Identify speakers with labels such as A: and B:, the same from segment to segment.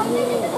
A: Thank you.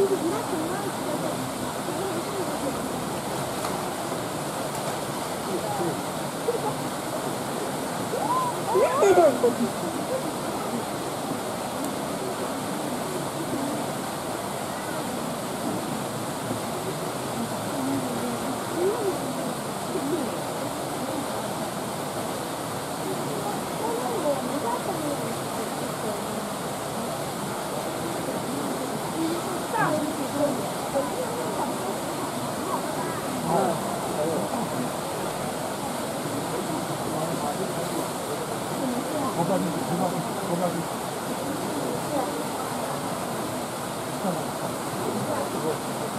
A: Thank you. Thank you.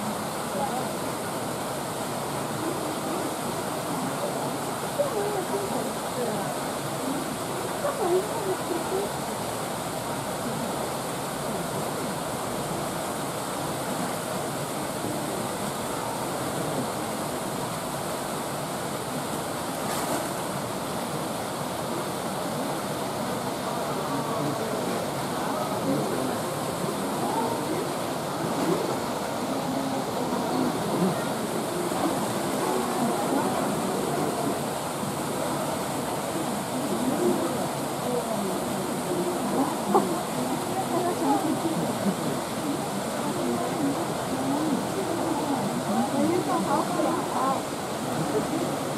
A: 好，好，好。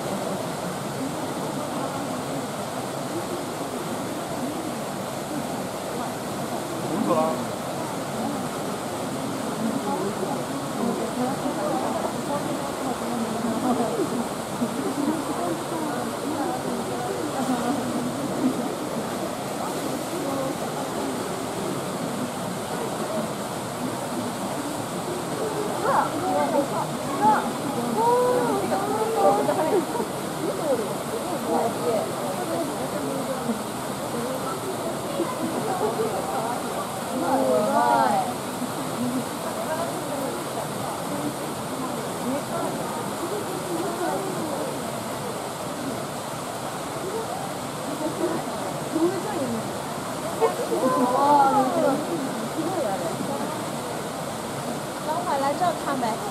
A: 没。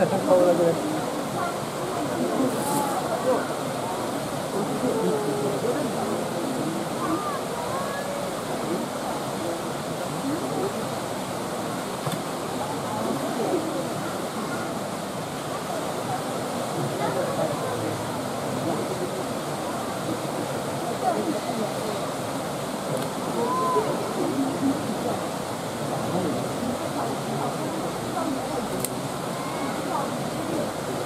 A: 了，好嘞。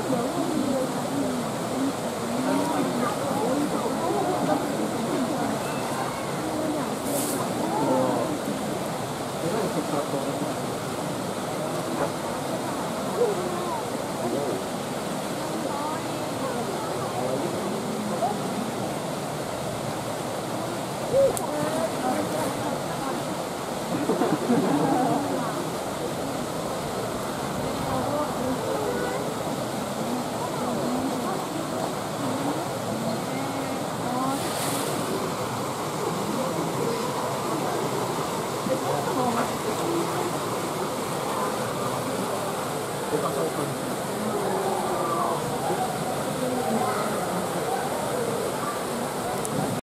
A: Thank you.